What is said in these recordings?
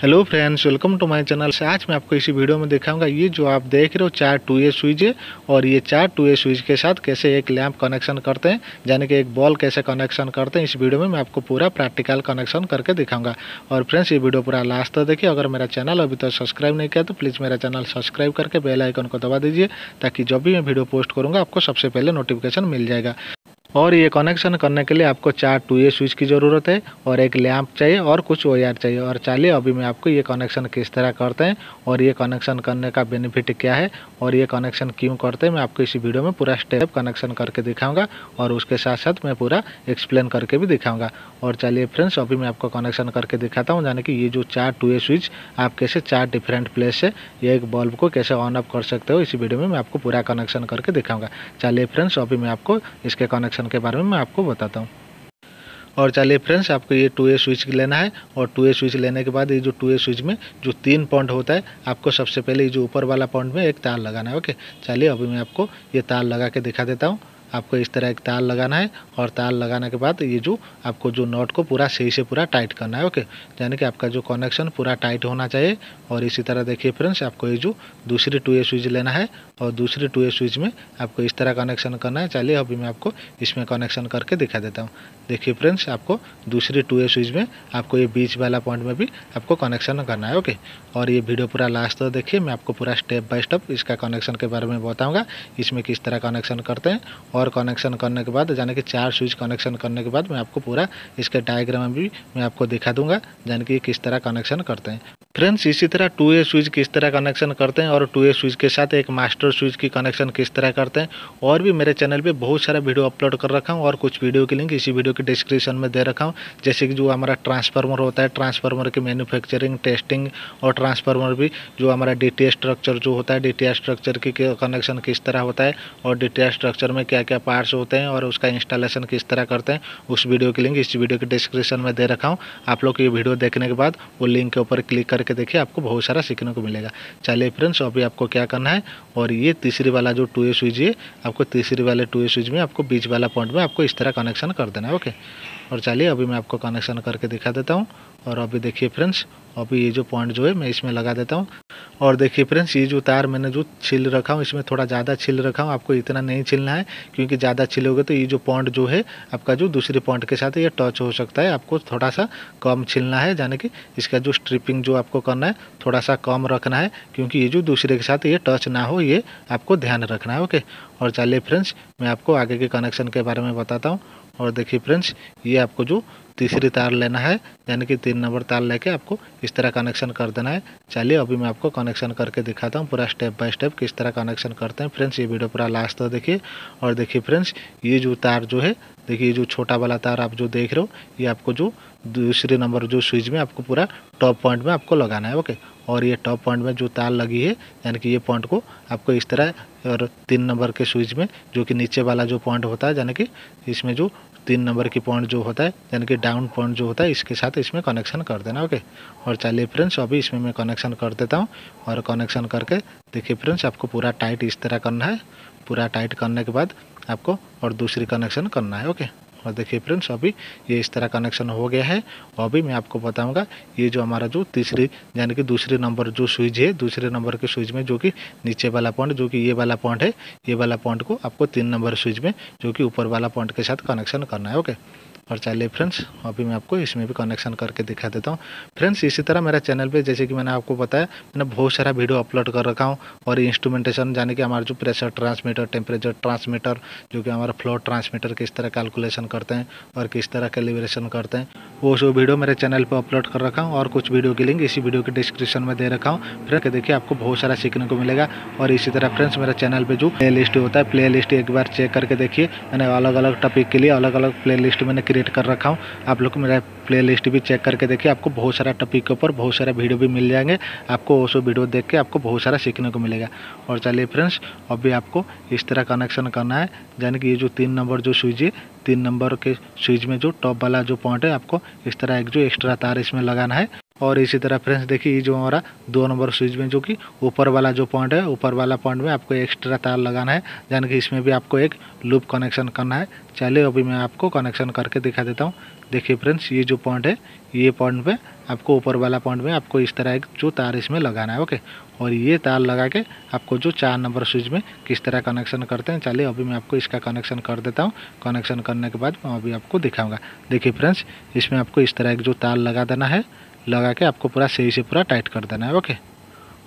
Hello friends welcome to my channel आज मैं आपको इसी वीडियो में दिखाऊँगा ये जो आप देख रहे हो चार टू ए स्विच है और ये चार टू ए स्विच के साथ कैसे एक लैंप कनेक्शन करते हैं, यानी कि एक बॉल कैसे कनेक्शन करते हैं, इस वीडियो में मैं आपको पूरा प्रैक्टिकल कनेक्शन करके दिखाऊँगा। और फ्रेंड्स ये वीडियो पूरा लास्ट तक देखिए। अगर मेरा चैनल अभी तक तो सब्सक्राइब नहीं किया तो प्लीज़ मेरा चैनल सब्सक्राइब करके बेलाइकन को दबा दीजिए, ताकि जब भी मैं वीडियो पोस्ट करूँगा, आपको सबसे पहले नोटिफिकेशन मिल जाएगा। और ये कनेक्शन करने के लिए आपको चार टू ए स्विच की ज़रूरत है और एक लैंप चाहिए और कुछ वायर चाहिए। और चलिए, अभी मैं आपको ये कनेक्शन किस तरह करते हैं और ये कनेक्शन करने का बेनिफिट क्या है और ये कनेक्शन क्यों करते हैं, मैं आपको इसी वीडियो में पूरा स्टेप कनेक्शन करके दिखाऊँगा और उसके साथ साथ मैं पूरा एक्सप्लेन करके भी दिखाऊँगा। और चलिए फ्रेंड्स अभी मैं आपको कनेक्शन करके दिखाता हूँ, यानी कि ये जो चार टू ए स्विच आप कैसे चार डिफरेंट प्लेस से ये एक बल्ब को कैसे ऑन अप कर सकते हो, इसी वीडियो में मैं आपको पूरा कनेक्शन करके दिखाऊँगा। चलिए फ्रेंड्स अभी मैं आपको इसके कनेक्शन के बारे में मैं आपको बताता हूँ। और चलिए फ्रेंड्स आपको ये टू ए स्विच लेना है और टू ए स्विच लेने के बाद ये जो टू ए स्विच में जो तीन पॉइंट होता है, आपको सबसे पहले ये जो ऊपर वाला पॉइंट में एक तार लगाना है ओके चलिए अभी मैं आपको ये तार लगा के दिखा देता हूँ। आपको इस तरह एक तार लगाना है और तार लगाने के बाद ये जो आपको जो नॉट को पूरा सही से पूरा टाइट करना है, ओके? यानी कि आपका जो कनेक्शन पूरा टाइट होना चाहिए और इसी तरह देखिए फ्रेंड्स, आपको ये जो दूसरी टू ए स्विच लेना है और दूसरी टू ए स्विच में आपको इस तरह कनेक्शन करना है। चलिए अभी मैं आपको इसमें कनेक्शन करके दिखा देता हूँ। देखिए फ्रेंड्स आपको दूसरी टू ए स्विच में आपको ये बीच वाला पॉइंट में भी आपको कनेक्शन करना है ओके और ये वीडियो पूरा लास्ट तक देखिए, मैं आपको पूरा स्टेप बाय स्टेप इसका कनेक्शन के बारे में बताऊँगा, इसमें किस तरह कनेक्शन करते हैं और कनेक्शन करने के बाद, यानी कि चार स्विच कनेक्शन करने के बाद मैं आपको पूरा इसके डायग्राम भी मैं आपको दिखा दूँगा, यानी कि किस तरह कनेक्शन करते हैं। फ्रेंड्स इसी तरह टू ए स्विच किस तरह कनेक्शन करते हैं और टू ए स्विच के साथ एक मास्टर स्विच की कनेक्शन किस तरह करते हैं, और भी मेरे चैनल पे बहुत सारा वीडियो अपलोड कर रखा हूँ और कुछ वीडियो की लिंक इसी वीडियो के डिस्क्रिप्शन में दे रखा हूँ। जैसे कि जो हमारा ट्रांसफार्मर होता है ट्रांसफार्मर की मैन्युफैक्चरिंग टेस्टिंग और ट्रांसफार्मर भी, जो हमारा डी स्ट्रक्चर जो होता है डी स्ट्रक्चर की कनेक्शन किस तरह होता है और डी स्ट्रक्चर में क्या क्या पार्ट्स होते हैं और उसका इंस्टॉलेशन किस तरह करते हैं, उस वीडियो की लिंक इस वीडियो के डिस्क्रिप्शन में दे रखा हूँ। आप लोग ये वीडियो देखने के बाद वो लिंक के ऊपर क्लिक करके देखिए, आपको बहुत सारा सीखने को मिलेगा। चलिए फ्रेंड्स अभी आपको क्या करना है और ये तीसरी वाला जो टू ए स्विच है, आपको तीसरी वाले टू ए स्विच में आपको बीच वाला पॉइंट में आपको इस तरह कनेक्शन कर देना है, ओके? और चलिए, अभी मैं आपको कनेक्शन करके दिखा देता हूँ। और अभी देखिए फ्रेंड्स अभी ये जो पॉइंट जो है, मैं इसमें लगा देता हूँ। और देखिए फ्रेंड्स ये जो तार मैंने जो छिल रखा हूँ, इसमें थोड़ा ज़्यादा छिल रखा हूँ। आपको इतना नहीं छिलना है, क्योंकि ज़्यादा छिलोगे तो ये जो पॉइंट जो है, आपका जो दूसरे पॉइंट के साथ ये टच हो सकता है। आपको थोड़ा सा कम छिलना है, यानी कि इसका जो स्ट्रिपिंग जो आपको करना है, थोड़ा सा कम रखना है, क्योंकि ये जो दूसरे के साथ ये टच ना हो, ये आपको ध्यान रखना है, ओके। और चलिए फ्रेंड्स मैं आपको आगे के कनेक्शन के बारे में बताता हूँ। और देखिए फ्रेंड्स, ये आपको जो तीसरी तार लेना है, यानी कि तीन नंबर तार लेके आपको इस तरह कनेक्शन कर देना है। चलिए, अभी मैं आपको कनेक्शन करके दिखाता हूँ, पूरा स्टेप बाय स्टेप किस तरह कनेक्शन करते हैं। फ्रेंड्स, ये वीडियो पूरा लास्ट तक देखिए। और देखिए फ्रेंड्स, ये जो तार जो है, देखिए ये जो छोटा वाला तार आप जो देख रहे हो, ये आपको जो दूसरे नंबर जो स्विच में आपको पूरा टॉप पॉइंट में आपको लगाना है ओके और ये टॉप पॉइंट में जो तार लगी है, यानी कि ये पॉइंट को आपको इस तरह और तीन नंबर के स्विच में, जो कि नीचे वाला जो पॉइंट होता है, यानी कि इसमें जो तीन नंबर की पॉइंट जो होता है, यानी कि डाउन पॉइंट जो होता है, इसके साथ इसमें कनेक्शन कर देना ओके और चलिए फ्रेंड्स अभी इसमें मैं कनेक्शन कर देता हूँ, और कनेक्शन करके देखिए फ्रेंड्स आपको पूरा टाइट इस तरह करना है, पूरा टाइट करने के बाद आपको और दूसरी कनेक्शन करना है ओके और देखिए फ्रेंड्स अभी ये इस तरह कनेक्शन हो गया है। और अभी मैं आपको बताऊँगा, ये जो हमारा जो तीसरी, यानी कि दूसरे नंबर जो स्विच है, दूसरे नंबर के स्विच में जो कि नीचे वाला पॉइंट जो कि ये वाला पॉइंट है, ये वाला पॉइंट को आपको तीन नंबर स्विच में जो कि ऊपर वाला पॉइंट के साथ कनेक्शन करना है ओके और चलिए फ्रेंड्स, अभी मैं आपको इसमें भी कनेक्शन करके दिखा देता हूँ। फ्रेंड्स, इसी तरह मेरा चैनल पे जैसे कि मैंने आपको बताया, मैंने बहुत सारा वीडियो अपलोड कर रखा हूँ और इंस्ट्रूमेंटेशन जाने कि हमारा जो प्रेशर ट्रांसमीटर टेम्परेचर ट्रांसमीटर जो कि हमारा फ्लो ट्रांसमीटर किस तरह कैलकुलेशन करते हैं और किस तरह कैलिब्रेशन करते हैं, वो जो वीडियो मेरे चैनल पर अपलोड कर रखा हूँ और कुछ वीडियो की लिंक इसी वीडियो के डिस्क्रिप्शन में दे रखा हूँ। फ्रेंड देखिए आपको बहुत सारा सीखने को मिलेगा और इसी तरह फ्रेंड्स, मेरे चैनल पर जो प्ले लिस्ट होता है प्ले लिस्ट एक बार चेक करके देखिए, मैंने अलग अलग टॉपिक के लिए अलग अलग प्ले लिस्ट मैंने क्रिएट कर रखा हूँ। आप लोग मेरा प्ले लिस्ट भी चेक करके देखिए। आपको बहुत सारा टॉपिक के ऊपर बहुत सारा वीडियो भी मिल जाएँगे। आपको वो वीडियो देख के आपको बहुत सारा सीखने को मिलेगा। और चलिए फ्रेंड्स अभी आपको इस तरह कनेक्शन करना है। यानी कि ये जो तीन नंबर जो स्विच है, तीन नंबर के स्विच में जो टॉप वाला जो पॉइंट है, आपको इस तरह एक जो एक्स्ट्रा तार इसमें लगाना है। और इसी तरह फ्रेंड्स, देखिए ये जो हमारा दो नंबर स्विच में, जो कि ऊपर वाला जो पॉइंट है, ऊपर वाला पॉइंट में आपको एक्स्ट्रा तार लगाना है, यानी कि इसमें भी आपको एक लूप कनेक्शन करना है। चलिए अभी मैं आपको कनेक्शन करके दिखा देता हूँ। देखिए फ्रेंड्स, ये जो पॉइंट है, ये पॉइंट पे आपको ऊपर वाला पॉइंट में आपको इस तरह एक जो तार इसमें लगाना है, ओके? और ये तार लगा के आपको जो चार नंबर स्विच में किस तरह कनेक्शन करते हैं, चलिए अभी मैं आपको इसका कनेक्शन कर देता हूँ। कनेक्शन करने के बाद मैं अभी आपको दिखाऊँगा। देखिए फ्रेंड्स, इसमें आपको इस तरह एक जो तार लगा देना है लगा के आपको पूरा सही से पूरा टाइट कर देना है ओके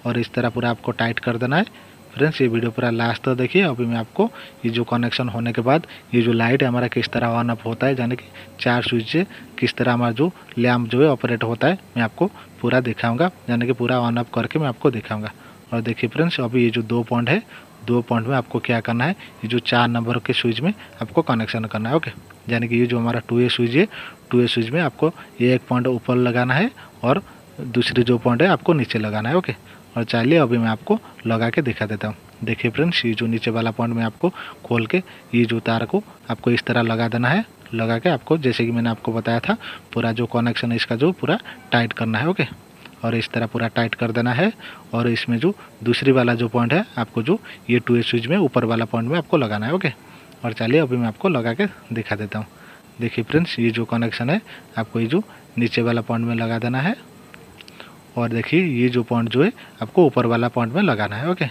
और इस तरह पूरा आपको टाइट कर देना है। फ्रेंड्स ये वीडियो पूरा लास्ट तक देखिए। अभी मैं आपको ये जो कनेक्शन होने के बाद, ये जो लाइट है हमारा किस तरह ऑन अप होता है, यानी कि चार स्विच से किस तरह हमारा जो लैम्प जो है ऑपरेट होता है, मैं आपको पूरा दिखाऊँगा। यानी कि पूरा ऑन अप करके मैं आपको दिखाऊँगा। और देखिए फ्रेंड्स अभी ये जो दो पॉइंट है, दो पॉइंट में आपको क्या करना है? ये जो चार नंबर के स्विच में आपको कनेक्शन करना है ओके यानी कि ये जो हमारा टू ए स्विच है टू ए स्विच में आपको ये एक पॉइंट ऊपर लगाना है और दूसरी जो पॉइंट है, आपको नीचे लगाना है ओके और चलिए, अभी मैं आपको लगा के दिखा देता हूँ। देखिए फ्रेंड्स ये जो नीचे वाला पॉइंट में आपको खोल के ये जो तार को आपको इस तरह लगा देना है, लगा के आपको, जैसे कि मैंने आपको बताया था, पूरा जो कनेक्शन है, इसका जो पूरा टाइट करना है ओके और इस तरह पूरा टाइट कर देना है और इसमें जो दूसरी वाला जो पॉइंट है, आपको जो ये टू स्विच में ऊपर वाला पॉइंट में आपको लगाना है ओके और चलिए अभी मैं आपको लगा के दिखा देता हूँ। देखिए फ्रेंड्स ये जो कनेक्शन है, आपको ये जो नीचे वाला पॉइंट में लगा देना है। और देखिए, ये जो पॉइंट जो है, आपको ऊपर वाला पॉइंट में लगाना है ओके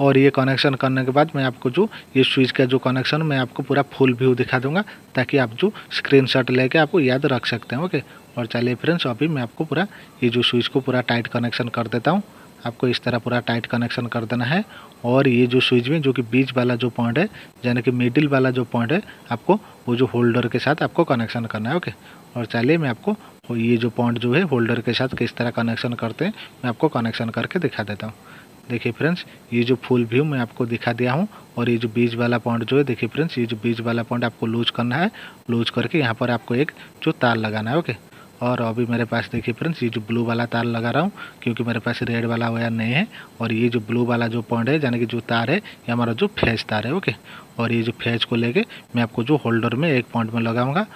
और ये कनेक्शन करने के बाद मैं आपको जो, ये स्विच का जो कनेक्शन मैं आपको पूरा फुल व्यू दिखा दूँगा, ताकि आप जो स्क्रीन शॉट लेके आपको याद रख सकते हैं ओके और चलिए फ्रेंड्स अभी मैं आपको पूरा, ये जो स्विच को पूरा टाइट कनेक्शन कर देता हूँ। आपको इस तरह पूरा टाइट कनेक्शन कर देना है। और ये जो स्विच में जो कि बीच वाला जो पॉइंट है, यानी कि मिडिल वाला जो पॉइंट है, आपको वो जो होल्डर के साथ आपको कनेक्शन करना है ओके और चलिए मैं आपको ये जो पॉइंट जो है होल्डर के साथ किस तरह कनेक्शन करते हैं, मैं आपको कनेक्शन करके दिखा देता हूँ। देखिए फ्रेंड्स ये जो फुल व्यू मैं आपको दिखा दिया हूँ, और ये जो बीच वाला पॉइंट जो है, देखिए फ्रेंड्स ये जो बीच वाला पॉइंट आपको लूज करना है। लूज करके यहाँ पर आपको एक जो तार लगाना है ओके और अभी मेरे पास देखिए फ्रेंड्स ये जो ब्लू वाला तार लगा रहा हूँ, क्योंकि मेरे पास रेड वाला वायर नहीं है, और ये जो ब्लू वाला जो पॉइंट है, यानी कि जो तार है, ये हमारा जो फ़ेज़ तार है ओके और ये जो फ़ेज़ को लेके मैं आपको जो होल्डर में एक पॉइंट में लगाऊँगा।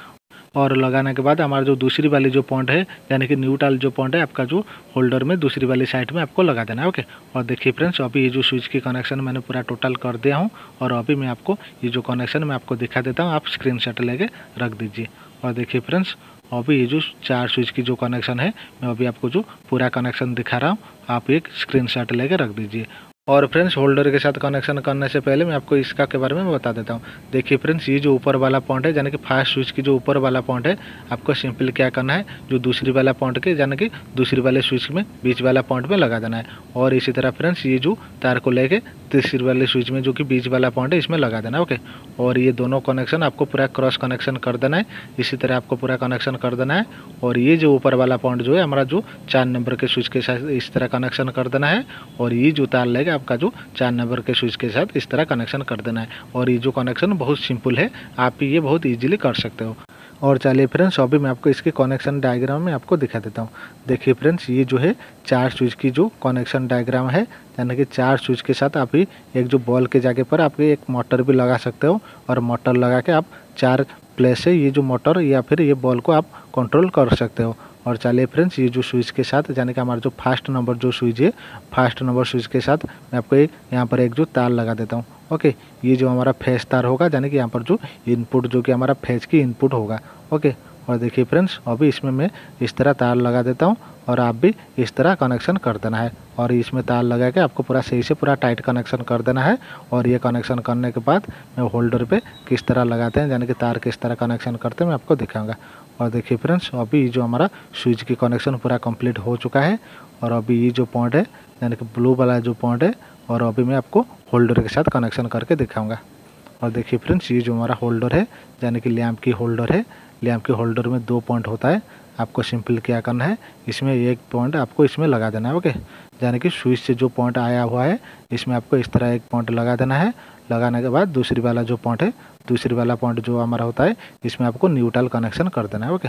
और लगाने के बाद हमारा जो दूसरी वाली जो पॉइंट है, यानी कि न्यूट्रल जो पॉइंट है, आपका जो होल्डर में दूसरी वाली साइड में आपको लगा देना है ओके और देखिए फ्रेंड्स अभी ये जो स्विच की कनेक्शन मैंने पूरा टोटल कर दिया हूँ, और अभी मैं आपको ये जो कनेक्शन मैं आपको दिखा देता हूँ, आप स्क्रीन लेके रख दीजिए। और देखिए फ्रेंड्स अभी ये जो चार स्विच की जो कनेक्शन है, मैं अभी आपको जो पूरा कनेक्शन दिखा रहा हूँ, आप एक स्क्रीनशॉट लेके रख दीजिए। और फ्रेंड्स होल्डर के साथ कनेक्शन करने से पहले मैं आपको इसका के बारे में बता देता हूँ। देखिए फ्रेंड्स ये जो ऊपर वाला पॉइंट है, यानी कि फास्ट स्विच की जो ऊपर वाला पॉइंट है, आपको सिंपल क्या करना है? जो दूसरी वाला पॉइंट के, यानी कि दूसरी वाले स्विच में, बीच वाला पॉइंट में लगा देना है। और इसी तरह फ्रेंड्स ये जो तार को लेके तीसरी वाले स्विच में, जो कि बीच वाला पॉइंट है, इसमें लगा देना है ओके और ये दोनों कनेक्शन आपको पूरा क्रॉस कनेक्शन कर देना है। इसी तरह आपको पूरा कनेक्शन कर देना है। और ये जो ऊपर वाला पॉइंट जो है, हमारा जो चार नंबर के स्विच के साथ इस तरह कनेक्शन कर देना है। और ये जो तार लेगा आपका जो चार नंबर के स्विच के साथ इस तरह कनेक्शन कर देना है। और ये जो कनेक्शन बहुत सिंपल है, आप ये बहुत ईजिली कर सकते हो। और चलिए फ्रेंड्स अभी मैं आपको इसके कनेक्शन डायग्राम में आपको दिखा देता हूँ। देखिए फ्रेंड्स ये जो है चार स्विच की जो कनेक्शन डायग्राम है, यानी कि चार स्विच के साथ आप ही एक जो बॉल के जगह पर आप एक मोटर भी लगा सकते हो। और मोटर लगा के आप चार प्लेस से ये जो मोटर या फिर ये बॉल को आप कंट्रोल कर सकते हो। और चलिए फ्रेंड्स ये जो स्विच के साथ, यानी कि हमारा जो फास्ट नंबर जो स्विच है फास्ट नंबर स्विच के साथ मैं आपको एक यहाँ पर एक जो तार लगा देता हूँ। ओके ये जो हमारा फेस तार होगा, यानी कि यहाँ पर जो इनपुट जो कि हमारा फेस की इनपुट होगा। ओके और देखिए फ्रेंड्स अभी इसमें मैं इस तरह तार लगा देता हूँ और आप भी इस तरह कनेक्शन कर देना है। और इसमें तार लगा के आपको पूरा सही से पूरा टाइट कनेक्शन कर देना है। और ये कनेक्शन करने के बाद मैं होल्डर पे किस तरह लगाते हैं, यानी कि तार किस तरह कनेक्शन करते हैं, मैं आपको दिखाऊँगा। और देखिए फ्रेंड्स अभी ये जो हमारा स्विच की कनेक्शन पूरा कंप्लीट हो चुका है और अभी ये जो पॉइंट है, यानी कि ब्लू वाला जो पॉइंट है, और अभी मैं आपको होल्डर के साथ कनेक्शन करके दिखाऊँगा। और देखिए फ्रेंड्स ये जो हमारा होल्डर है, यानी कि लैम्प की होल्डर है लैम्प के होल्डर में दो पॉइंट होता है। आपको सिंपल क्या करना है, इसमें एक पॉइंट आपको इसमें लगा देना है ओके यानी कि स्विच से जो पॉइंट आया हुआ है, इसमें आपको इस तरह एक पॉइंट लगा देना है। लगाने के बाद दूसरी वाला जो पॉइंट है, दूसरी वाला पॉइंट जो हमारा होता है, इसमें आपको न्यूट्रल कनेक्शन कर देना है ओके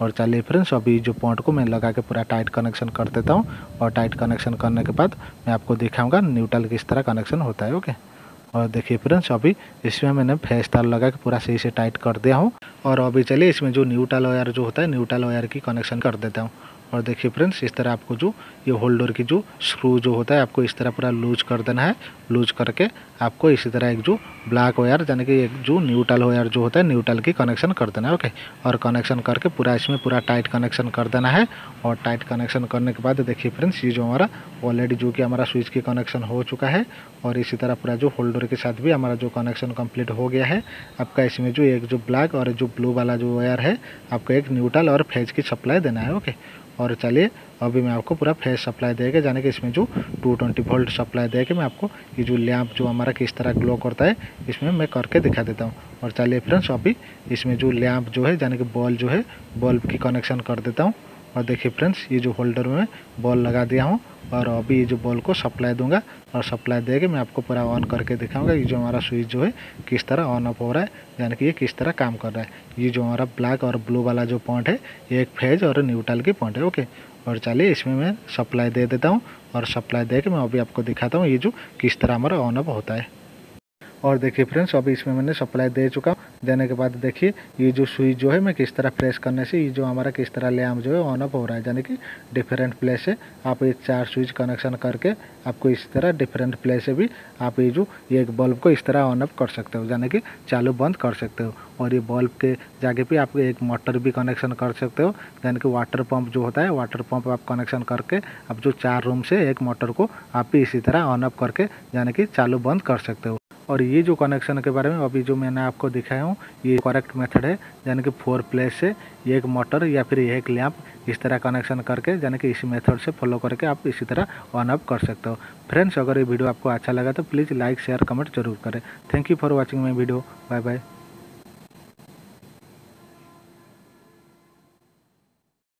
और चलिए फ्रेंड्स अभी जो पॉइंट को मैं लगा के पूरा टाइट कनेक्शन कर देता हूँ। और टाइट कनेक्शन करने के बाद मैं आपको दिखाऊँगा न्यूट्रल किस तरह कनेक्शन होता है ओके और देखिए फ्रेंड्स अभी इसमें मैंने फेस तार लगा के पूरा सही से टाइट कर दिया हूँ। और अभी चलिए इसमें जो न्यूट्रल वायर जो होता है न्यूट्रल वायर की कनेक्शन कर देता हूँ। और देखिए फ्रेंड्स, इस तरह आपको जो ये होल्डर की जो स्क्रू जो होता है, आपको इस तरह पूरा लूज कर देना है। लूज करके आपको इसी तरह एक जो ब्लैक वायर यानी कि एक जो न्यूट्रल वायर जो होता है न्यूट्रल की कनेक्शन कर देना है ओके और कनेक्शन करके पूरा इसमें पूरा टाइट कनेक्शन कर देना है। और टाइट कनेक्शन करने के बाद देखिए फ्रेंड्स, ये जो हमारा ऑलरेडी जो कि हमारा स्विच की कनेक्शन हो चुका है, और इसी तरह पूरा जो होल्डर के साथ भी हमारा जो कनेक्शन कंप्लीट हो गया है, आपका इसमें जो एक जो ब्लैक और जो ब्लू वाला जो वायर है, आपको एक न्यूट्रल और फ़ेज़ की सप्लाई देना है ओके और चलिए, अभी मैं आपको पूरा फेस सप्लाई दे के जाने कि इसमें जो 220 वोल्ट सप्लाई दे के मैं आपको ये जो लैंप जो हमारा किस तरह ग्लो करता है, इसमें मैं करके दिखा देता हूँ। और चलिए फ्रेंड्स अभी इसमें जो लैंप जो है, यानी कि बॉल जो है बल्ब की कनेक्शन कर देता हूँ। और देखिए फ्रेंड्स, ये जो होल्डर में बॉल लगा दिया हूँ और अभी ये जो बॉल को सप्लाई दूँगा और सप्लाई दे के मैं आपको पूरा ऑन करके दिखाऊँगा ये जो हमारा स्विच जो है किस तरह ऑन अप हो रहा है, यानी कि ये किस तरह काम कर रहा है। ये जो हमारा ब्लैक और ब्लू वाला जो पॉइंट है, ये एक फ़ेज़ और न्यूट्रल की पॉइंट है ओके और चलिए इसमें मैं सप्लाई दे देता हूँ और सप्लाई दे के मैं अभी आपको दिखाता हूँ ये जो किस तरह हमारा ऑन अप होता है। और देखिए फ्रेंड्स अभी इसमें मैंने सप्लाई दे चुका। देने के बाद देखिए, ये जो स्विच जो है, मैं किस तरह प्रेस करने से, ये जो हमारा किस तरह लैम्प जो है ऑन अप हो रहा है। यानी कि डिफरेंट प्लेस से आप ये चार स्विच कनेक्शन करके आपको इस तरह डिफरेंट प्लेस से भी आप ये जो एक बल्ब को इस तरह ऑन अप कर सकते हो। यानी कि चालू बंद कर सकते हो। और ये बल्ब के जगह पे आप एक मोटर भी कनेक्शन कर सकते हो। यानी कि वाटर पंप जो होता है वाटर पंप आप कनेक्शन करके आप जो चार रूम से एक मोटर को आप इसी तरह ऑन अप करके, यानी कि चालू बंद कर सकते हो। और ये जो कनेक्शन के बारे में अभी जो मैंने आपको दिखाया हूँ, ये करेक्ट मेथड है, यानी कि फोर प्लेस से एक मोटर या फिर एक लैंप इस तरह कनेक्शन करके, यानी कि इसी मेथड से फॉलो करके आप इसी तरह ऑन ऑफ़ कर सकते हो। फ्रेंड्स अगर ये वीडियो आपको अच्छा लगा तो प्लीज़ लाइक शेयर कमेंट ज़रूर करें। Thank you for watching my video bye bye